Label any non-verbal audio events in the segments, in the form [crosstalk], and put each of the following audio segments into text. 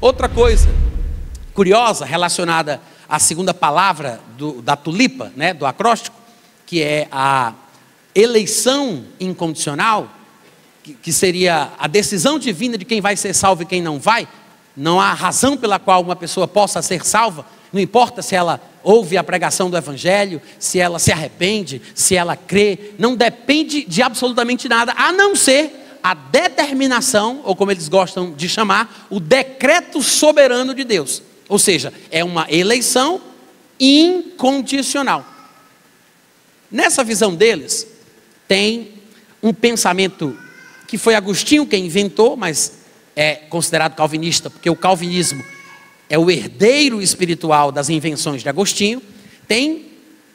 Outra coisa curiosa relacionada à segunda palavra do, da tulipa, né, do acróstico, que é a eleição incondicional, que, que seria a decisão divina de quem vai ser salvo e quem não vai. Não há razão pela qual uma pessoa possa ser salva, não importa se ela ouve a pregação do Evangelho, se ela se arrepende, se ela crê, não depende de absolutamente nada, a não ser a determinação, ou como eles gostam de chamar, o decreto soberano de Deus. Ou seja, é uma eleição incondicional. Nessa visão deles, tem um pensamento que foi Agostinho quem inventou, mas é considerado calvinista, porque o calvinismo é o herdeiro espiritual das invenções de Agostinho. Tem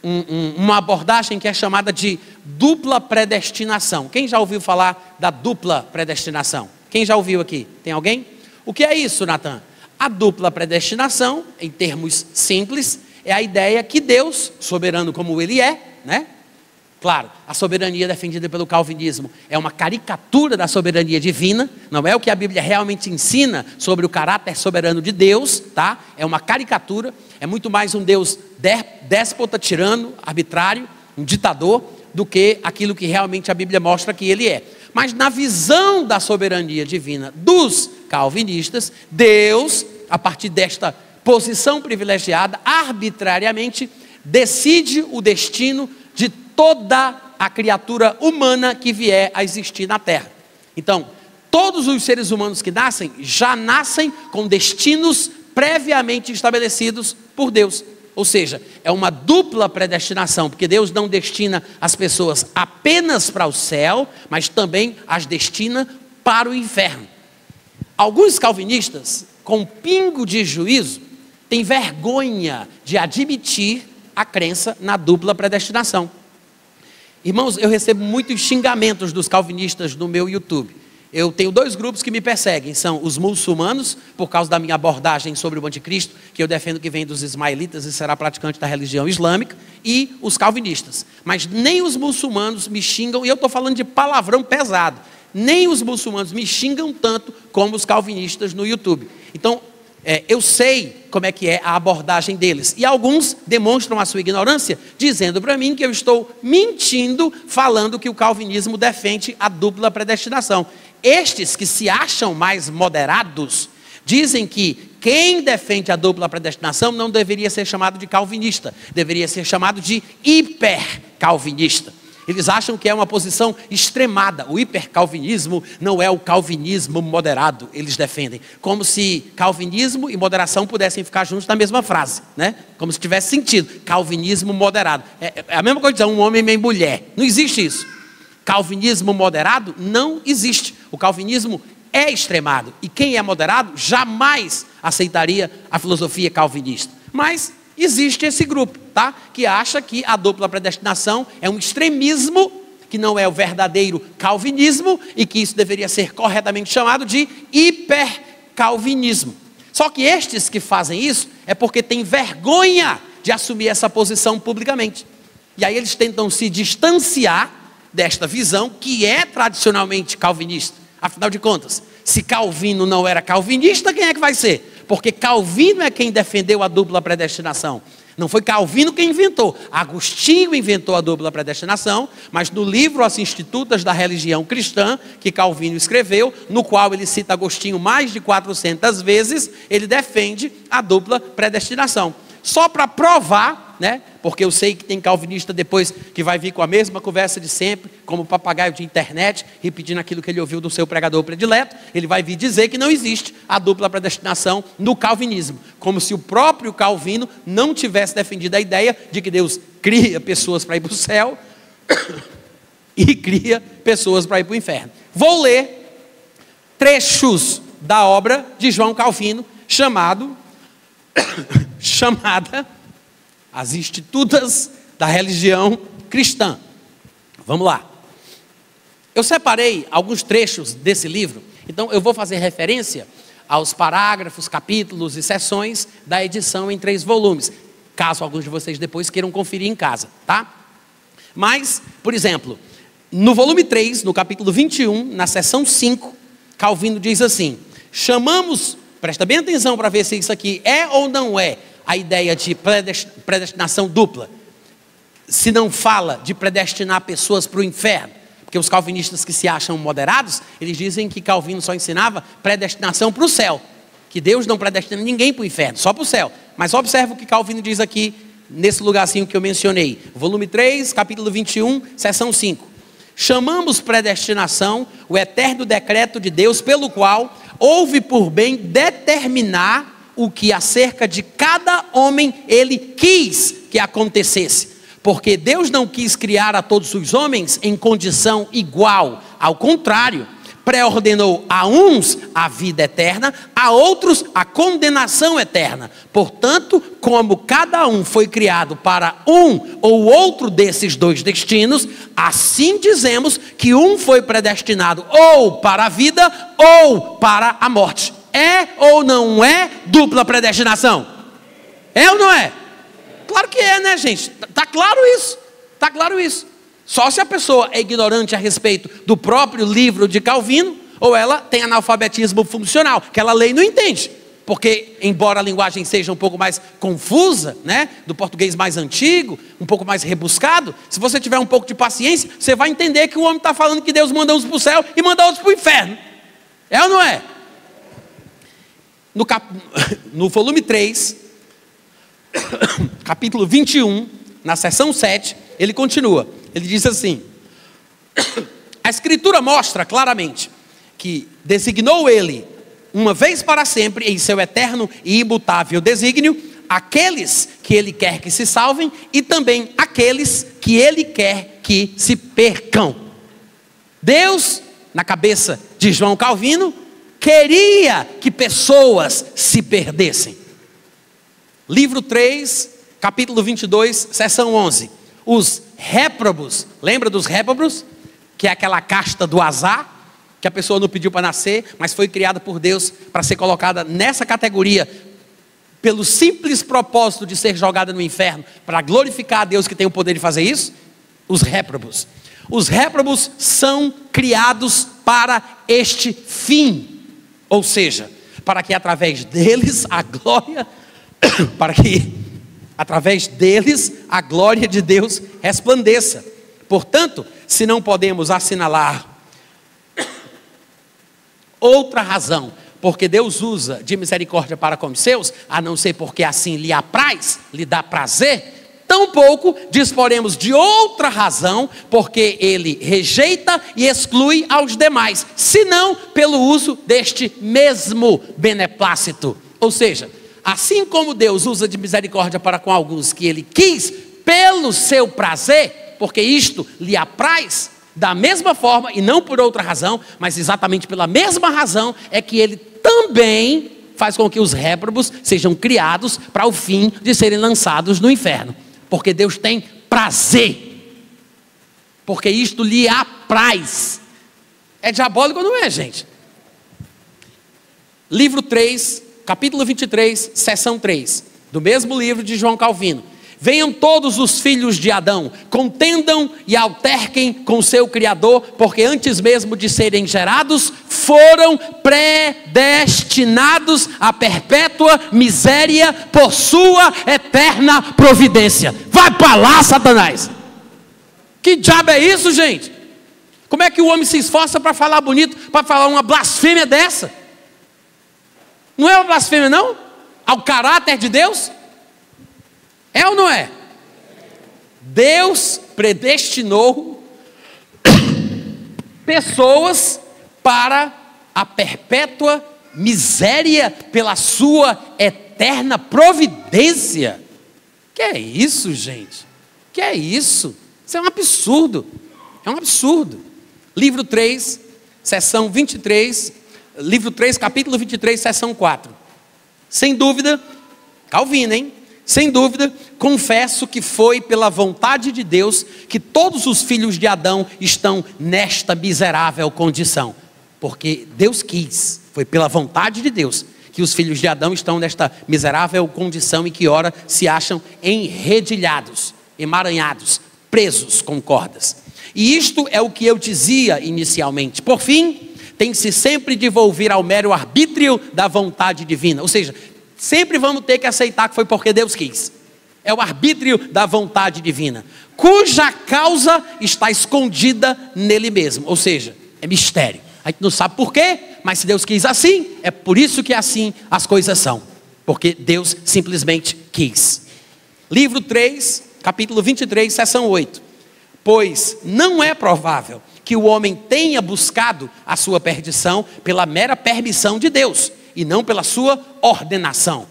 um, um, uma abordagem que é chamada de dupla predestinação. Quem já ouviu falar da dupla predestinação? Quem já ouviu aqui? Tem alguém? O que é isso, Natan? A dupla predestinação, em termos simples, é a ideia que Deus, soberano como Ele é, né? Claro, a soberania defendida pelo calvinismo é uma caricatura da soberania divina, não é o que a Bíblia realmente ensina sobre o caráter soberano de Deus, tá? É uma caricatura, é muito mais um Deus déspota, tirano, arbitrário, um ditador, do que aquilo que realmente a Bíblia mostra que ele é. Mas na visão da soberania divina dos calvinistas, Deus, a partir desta posição privilegiada, arbitrariamente decide o destino de toda a criatura humana que vier a existir na terra. Então, todos os seres humanos que nascem já nascem com destinos previamente estabelecidos por Deus. Ou seja, é uma dupla predestinação, porque Deus não destina as pessoas apenas para o céu, mas também as destina para o inferno. Alguns calvinistas, com pingo de juízo, têm vergonha de admitir a crença na dupla predestinação. Irmãos, eu recebo muitos xingamentos dos calvinistas no meu YouTube. Eu tenho dois grupos que me perseguem, são os muçulmanos, por causa da minha abordagem sobre o anticristo, que eu defendo que vem dos ismaelitas e será praticante da religião islâmica, e os calvinistas. Mas nem os muçulmanos me xingam, e eu estou falando de palavrão pesado, nem os muçulmanos me xingam tanto como os calvinistas no YouTube. Então, é, eu sei como é que é a abordagem deles. E alguns demonstram a sua ignorância, dizendo para mim que eu estou mentindo, falando que o calvinismo defende a dupla predestinação. Estes que se acham mais moderados, dizem que quem defende a dupla predestinação não deveria ser chamado de calvinista, deveria ser chamado de hipercalvinista. Eles acham que é uma posição extremada. O hipercalvinismo não é o calvinismo moderado, eles defendem. Como se calvinismo e moderação pudessem ficar juntos na mesma frase, né? Como se tivesse sentido. Calvinismo moderado. É, é a mesma coisa dizer um homem e uma mulher. Não existe isso. Calvinismo moderado não existe. O calvinismo é extremado. E quem é moderado jamais aceitaria a filosofia calvinista. Mas existe esse grupo, tá? Que acha que a dupla predestinação é um extremismo que não é o verdadeiro calvinismo e que isso deveria ser corretamente chamado de hipercalvinismo. Só que estes que fazem isso é porque têm vergonha de assumir essa posição publicamente. E aí eles tentam se distanciar desta visão que é tradicionalmente calvinista. Afinal de contas, se Calvino não era calvinista, quem é que vai ser? Porque Calvino é quem defendeu a dupla predestinação. Não foi Calvino quem inventou. Agostinho inventou a dupla predestinação, mas no livro As Institutas da Religião Cristã, que Calvino escreveu, no qual ele cita Agostinho mais de 400 vezes, ele defende a dupla predestinação. Só para provar né? Porque eu sei que tem calvinista depois que vai vir com a mesma conversa de sempre, como papagaio de internet, repetindo aquilo que ele ouviu do seu pregador predileto. Ele vai vir dizer que não existe a dupla predestinação no calvinismo, como se o próprio Calvino não tivesse defendido a ideia de que Deus cria pessoas para ir para o céu [coughs] e cria pessoas para ir para o inferno. Vou ler trechos da obra de João Calvino chamado [coughs] chamada as institutas da religião cristã. Vamos lá. Eu separei alguns trechos desse livro, então eu vou fazer referência aos parágrafos, capítulos e seções da edição em três volumes, caso alguns de vocês depois queiram conferir em casa, tá? Mas, por exemplo, no volume 3, no capítulo 21, na seção 5, Calvino diz assim: chamamos presta bem atenção para ver se isso aqui é ou não é a ideia de predestinação dupla. Se não fala de predestinar pessoas para o inferno, porque os calvinistas que se acham moderados, eles dizem que Calvino só ensinava predestinação para o céu, que Deus não predestina ninguém para o inferno, só para o céu. Mas observa o que Calvino diz aqui, nesse lugarzinho que eu mencionei, volume 3, capítulo 21, seção 5. Chamamos predestinação o eterno decreto de Deus pelo qual houve por bem determinar o que acerca de cada homem ele quis que acontecesse. Porque Deus não quis criar a todos os homens em condição igual, ao contrário, pré-ordenou a uns a vida eterna, a outros a condenação eterna. Portanto, como cada um foi criado para um ou outro desses dois destinos, assim dizemos que um foi predestinado ou para a vida ou para a morte. É ou não é dupla predestinação? É ou não é? Claro que é, né, gente? Tá claro isso. Tá claro isso. Só se a pessoa é ignorante a respeito do próprio livro de Calvino, ou ela tem analfabetismo funcional, que ela lê e não entende. Porque, embora a linguagem seja um pouco mais confusa, né, do português mais antigo, um pouco mais rebuscado, se você tiver um pouco de paciência, você vai entender que o homem está falando que Deus manda uns para o céu e manda outros para o inferno. É ou não é? No, cap... [coughs] no volume 3, [coughs] capítulo 21, na seção 7, ele continua. Ele diz assim: [coughs] A Escritura mostra claramente que designou ele, uma vez para sempre, em seu eterno e imutável desígnio, aqueles que ele quer que se salvem e também aqueles que ele quer que se percam. Deus, na cabeça de João Calvino, queria que pessoas se perdessem. Livro 3, capítulo 22, seção 11 os réprobos, lembra dos réprobos? Que é aquela casta do azar, que a pessoa não pediu para nascer, mas foi criada por Deus para ser colocada nessa categoria, pelo simples propósito de ser jogada no inferno, para glorificar a Deus que tem o poder de fazer isso? Os réprobos. Os réprobos são criados para este fim, ou seja, para que através deles a glória, [coughs] para que através deles a glória de Deus resplandeça. Portanto, se não podemos assinalar [coughs] outra razão, porque Deus usa de misericórdia para com os seus, a não ser porque assim lhe apraz, lhe dá prazer, tampouco disporemos de outra razão, porque ele rejeita e exclui aos demais, senão pelo uso deste mesmo beneplácito. Ou seja, assim como Deus usa de misericórdia para com alguns que ele quis, pelo seu prazer, porque isto lhe apraz, da mesma forma, e não por outra razão, mas exatamente pela mesma razão, é que ele também faz com que os réprobos sejam criados para o fim de serem lançados no inferno. Porque Deus tem prazer. Porque isto lhe apraz. É diabólico ou não é, gente? Livro 3, capítulo 23, seção 3, do mesmo livro de João Calvino. Venham todos os filhos de Adão, contendam e alterquem com seu Criador, porque antes mesmo de serem gerados, foram predestinados à perpétua miséria por sua eterna providência. Vai para lá, Satanás! Que diabo é isso, gente? Como é que o homem se esforça para falar bonito, para falar uma blasfêmia dessa? Não é uma blasfêmia, não? Ao caráter de Deus? É ou não é? Deus predestinou pessoas para a perpétua miséria pela sua eterna providência. Que é isso, gente? Que é isso? Isso é um absurdo. É um absurdo. Livro 3, seção 23, livro 3, capítulo 23, seção 4. Sem dúvida, Calvino, hein? Sem dúvida, confesso que foi pela vontade de Deus que todos os filhos de Adão estão nesta miserável condição. Porque Deus quis, foi pela vontade de Deus que os filhos de Adão estão nesta miserável condição e que ora se acham enredilhados, emaranhados, presos com cordas. E isto é o que eu dizia inicialmente. Por fim, tem-se sempre de envolver ao mero arbítrio da vontade divina. Ou seja, sempre vamos ter que aceitar que foi porque Deus quis. É o arbítrio da vontade divina, cuja causa está escondida nele mesmo. Ou seja, é mistério. A gente não sabe por quê, mas se Deus quis assim, é por isso que assim as coisas são. Porque Deus simplesmente quis. Livro 3, capítulo 23, seção 8. Pois não é provável que o homem tenha buscado a sua perdição pela mera permissão de Deus e não pela sua ordenação.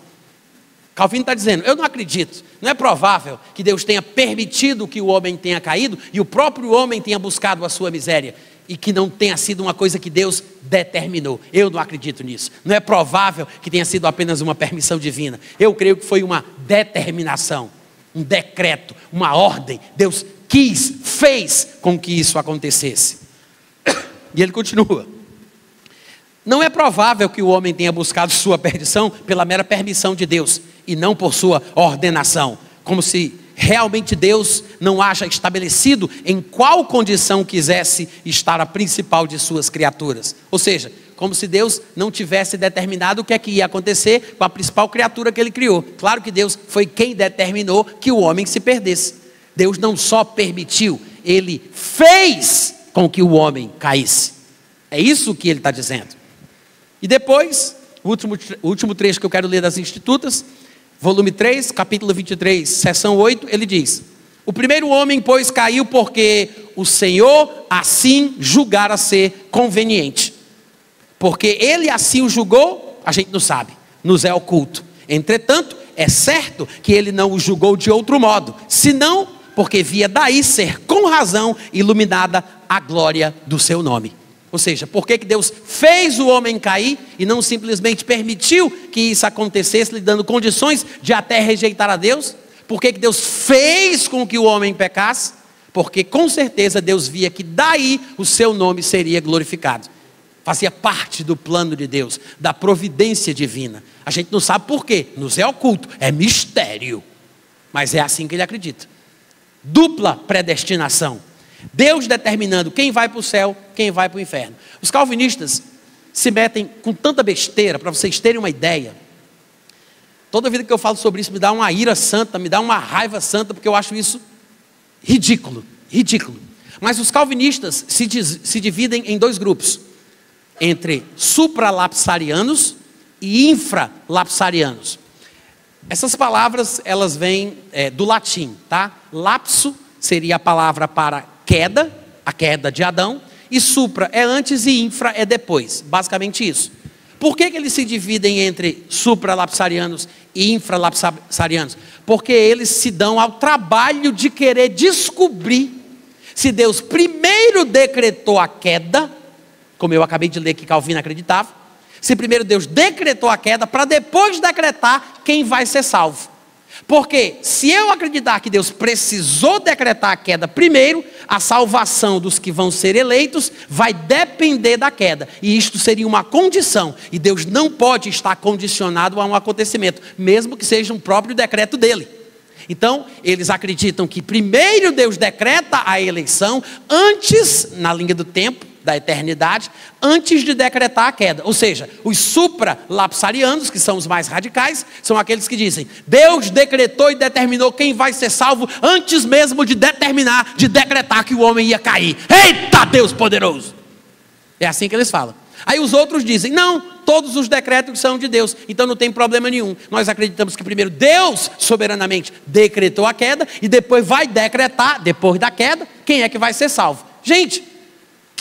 Calvino está dizendo: eu não acredito, não é provável que Deus tenha permitido que o homem tenha caído e o próprio homem tenha buscado a sua miséria e que não tenha sido uma coisa que Deus determinou. Eu não acredito nisso. Não é provável que tenha sido apenas uma permissão divina. Eu creio que foi uma determinação, um decreto, uma ordem. Deus quis, fez com que isso acontecesse. [coughs] E ele continua. Não é provável que o homem tenha buscado sua perdição pela mera permissão de Deus e não por sua ordenação, como se realmente Deus não haja estabelecido em qual condição quisesse estar a principal de suas criaturas. Ou seja, como se Deus não tivesse determinado o que é que ia acontecer com a principal criatura que ele criou. Claro que Deus foi quem determinou que o homem se perdesse. Deus não só permitiu, ele fez com que o homem caísse. É isso que ele está dizendo. E depois, o último, último trecho que eu quero ler das Institutas, volume 3, capítulo 23, seção 8, ele diz: O primeiro homem, pois, caiu porque o Senhor assim julgara ser conveniente. Porque ele assim o julgou, a gente não sabe, nos é oculto. Entretanto, é certo que ele não o julgou de outro modo, senão porque via daí ser com razão iluminada a glória do seu nome. Ou seja, por que, Deus fez o homem cair e não simplesmente permitiu que isso acontecesse, lhe dando condições de até rejeitar a Deus? Por que Deus fez com que o homem pecasse? Porque com certeza Deus via que daí o seu nome seria glorificado. Fazia parte do plano de Deus, da providência divina. A gente não sabe por quê, nos é oculto, é mistério. Mas é assim que ele acredita. Dupla predestinação. Deus determinando quem vai para o céu, quem vai para o inferno. Os calvinistas se metem com tanta besteira, para vocês terem uma ideia. Toda vida que eu falo sobre isso me dá uma ira santa, me dá uma raiva santa, porque eu acho isso ridículo, ridículo. Mas os calvinistas se, diz, se dividem em dois grupos: entre supralapsarianos e infralapsarianos. Essas palavras elas vêm é, do latim, tá? Lapso seria a palavra para queda, a queda de Adão, e supra é antes e infra é depois. Basicamente isso. Por que, que eles se dividem entre supralapsarianos e infralapsarianos? Porque eles se dão ao trabalho de querer descobrir se Deus primeiro decretou a queda, como eu acabei de ler que Calvino acreditava, se primeiro Deus decretou a queda para depois decretar quem vai ser salvo. Porque se eu acreditar que Deus precisou decretar a queda primeiro, a salvação dos que vão ser eleitos vai depender da queda. E isto seria uma condição. E Deus não pode estar condicionado a um acontecimento, mesmo que seja um próprio decreto dele. Então, eles acreditam que primeiro Deus decreta a eleição, antes, na linha do tempo, da eternidade, antes de decretar a queda. Ou seja, os supralapsarianos, que são os mais radicais, são aqueles que dizem: Deus decretou e determinou quem vai ser salvo antes mesmo de determinar, de decretar que o homem ia cair. Eita Deus poderoso! É assim que eles falam. Aí os outros dizem: não, todos os decretos são de Deus, então não tem problema nenhum. Nós acreditamos que primeiro Deus soberanamente decretou a queda e depois vai decretar, depois da queda, quem é que vai ser salvo. Gente,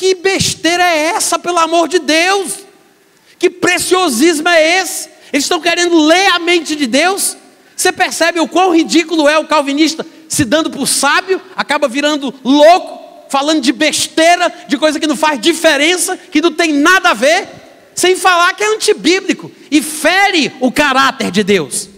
que besteira é essa, pelo amor de Deus? Que preciosismo é esse? Eles estão querendo ler a mente de Deus. Você percebe o quão ridículo é o calvinista se dando por sábio, acaba virando louco, falando de besteira, de coisa que não faz diferença, que não tem nada a ver, sem falar que é antibíblico e fere o caráter de Deus.